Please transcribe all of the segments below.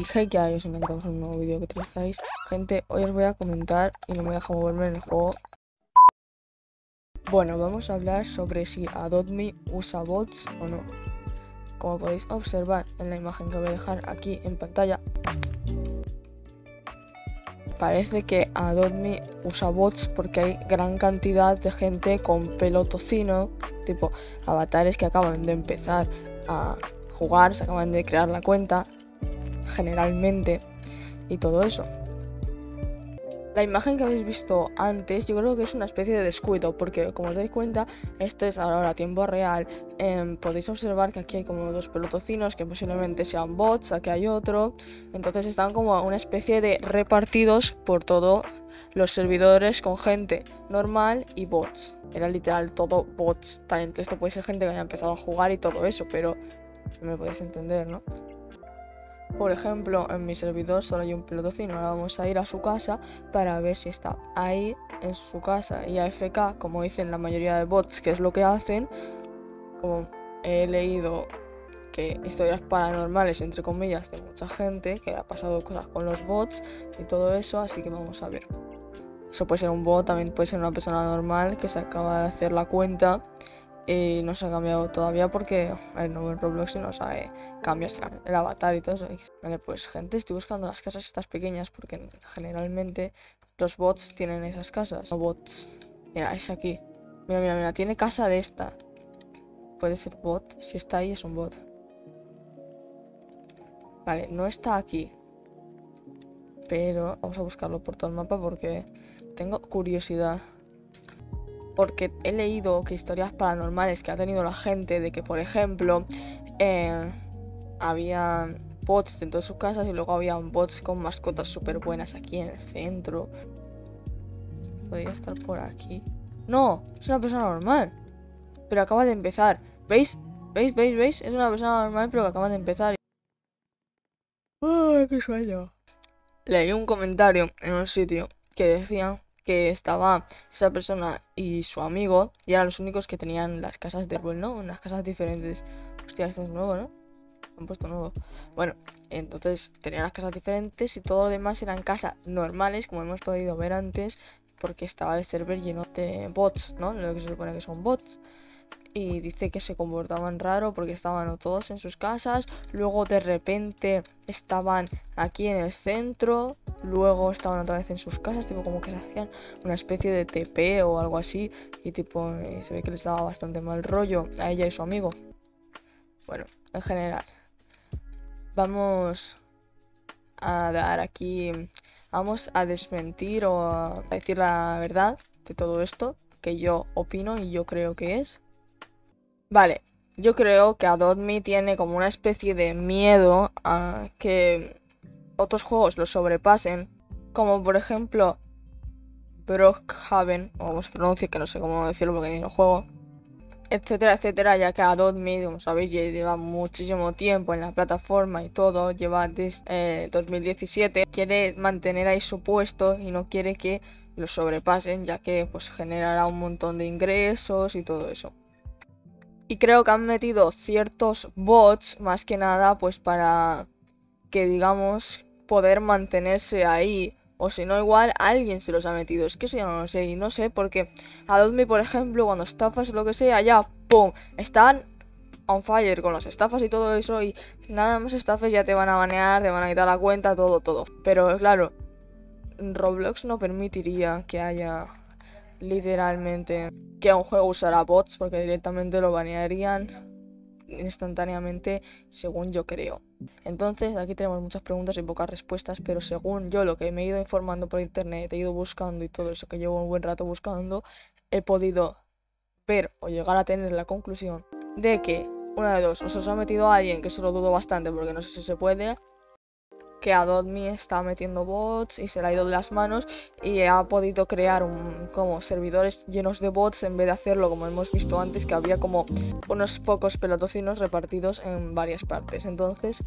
dije que ahí os encantamos un nuevo vídeo que utilizáis. Gente, hoy os voy a comentar y no me deja moverme en el juego. Bueno, vamos a hablar sobre si Adobe usa bots o no. Como podéis observar en la imagen que voy a dejar aquí en pantalla, parece que Adobe usa bots porque hay gran cantidad de gente con pelo tocino, tipo avatares que acaban de empezar a jugar, se acaban de crear la cuenta, generalmente, y todo eso. La imagen que habéis visto antes yo creo que es una especie de descuido porque como os dais cuenta esto es ahora a tiempo real em, podéis observar que aquí hay como dos pelotocinos que posiblemente sean bots, aquí hay otro entonces están como una especie de repartidos por todos los servidores con gente normal y bots era literal todo bots también esto puede ser gente que haya empezado a jugar y todo eso pero me podéis entender ¿no? Por ejemplo, en mi servidor solo hay un pelotocino. Ahora vamos a ir a su casa para ver si está ahí en su casa y AFK, como dicen la mayoría de bots, que es lo que hacen. Como he leído que historias paranormales, entre comillas, de mucha gente, que ha pasado cosas con los bots y todo eso, así que vamos a ver. Eso puede ser un bot, también puede ser una persona normal que se acaba de hacer la cuenta y no se ha cambiado todavía porque el nuevo Roblox no sabe cambiar el avatar y todo eso. Vale, pues gente, estoy buscando las casas estas pequeñas porque generalmente los bots tienen esas casas. No bots. Mira, es aquí. Mira, mira, mira, tiene casa de esta. Puede ser bot. Si está ahí es un bot. Vale, no está aquí. Pero vamos a buscarlo por todo el mapa porque tengo curiosidad porque he leído que historias paranormales que ha tenido la gente de que, por ejemplo, eh, había bots dentro de sus casas y luego había bots con mascotas súper buenas aquí en el centro. Podría estar por aquí. No, es una persona normal. Pero acaba de empezar. ¿Veis? ¿Veis? ¿Veis? ¿Veis? Es una persona normal pero que acaba de empezar. ¡Ay, qué sueño! Leí un comentario en un sitio que decía que estaba esa persona y su amigo y eran los únicos que tenían las casas de árbol, ¿no? Unas casas diferentes. Hostia, esto es nuevo, ¿no? Han puesto nuevo. Bueno, entonces tenían las casas diferentes y todo lo demás eran casas normales, como hemos podido ver antes, porque estaba el server lleno de bots, ¿no? Lo que se supone que son bots y dice que se comportaban raro porque estaban todos en sus casas, luego de repente estaban aquí en el centro, luego estaban otra vez en sus casas, tipo como que se hacían una especie de TP o algo así y tipo eh, se ve que les daba bastante mal rollo a ella y su amigo. Bueno, en general, vamos a dar aquí, vamos a desmentir o a decir la verdad de todo esto que yo opino y yo creo que es. Vale, yo creo que Adobe tiene como una especie de miedo a que otros juegos lo sobrepasen, como por ejemplo Brookhaven, o como se pronuncia, que no sé cómo decirlo porque tiene el juego, etcétera, etcétera, ya que Adobe, como sabéis, lleva muchísimo tiempo en la plataforma y todo, lleva desde 2017, quiere mantener ahí su puesto y no quiere que lo sobrepasen, ya que pues generará un montón de ingresos y todo eso. Y creo que han metido ciertos bots, más que nada, pues para que, digamos, poder mantenerse ahí. O si no, igual alguien se los ha metido. Es que eso ya no lo sé. Y no sé, porque Adobe, por ejemplo, cuando estafas o lo que sea, ya, ¡pum! Están on fire con las estafas y todo eso. Y nada más estafes ya te van a banear, te van a quitar la cuenta, todo, todo. Pero claro, Roblox no permitiría que haya literalmente que un juego usara bots porque directamente lo banearían instantáneamente según yo creo. Entonces aquí tenemos muchas preguntas y pocas respuestas, pero según yo lo que me he ido informando por internet, he ido buscando y todo eso que llevo un buen rato buscando, he podido ver o llegar a tener la conclusión de que una de dos, o se os ha metido a alguien, que eso lo dudo bastante porque no sé si se puede, que Adobe está metiendo bots y se le ha ido de las manos y ha podido crear un, como servidores llenos de bots en vez de hacerlo como hemos visto antes que había como unos pocos pelotocinos repartidos en varias partes. Entonces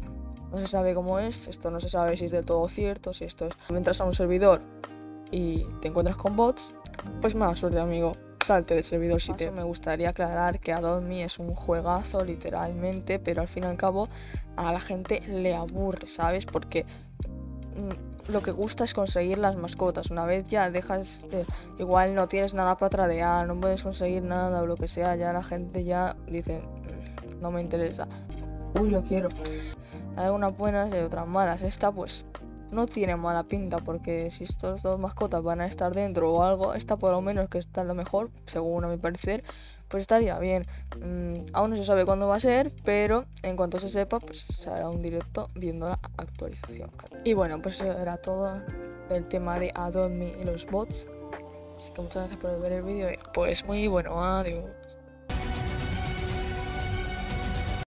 no se sabe cómo es, esto no se sabe si es del todo cierto, si esto es... Mientras a un servidor y te encuentras con bots, pues mala suerte amigo. Salte del servidor si te... Me gustaría aclarar que Adopt es un juegazo literalmente, pero al fin y al cabo a la gente le aburre, ¿sabes? Porque mm, lo que gusta es conseguir las mascotas. Una vez ya dejas de... Igual no tienes nada para tradear, no puedes conseguir nada o lo que sea, ya la gente ya dice, mm, no me interesa. Uy, lo quiero. Hay unas buenas y otras malas. Esta pues no tiene mala pinta porque si estos dos mascotas van a estar dentro o algo, esta por lo menos que está lo mejor, según a mi parecer, pues estaría bien. Mm, aún no se sabe cuándo va a ser, pero en cuanto se sepa, pues se hará un directo viendo la actualización. Y bueno, pues eso era todo el tema de Adobe y los bots. Así que muchas gracias por ver el vídeo. Pues muy bueno, adiós.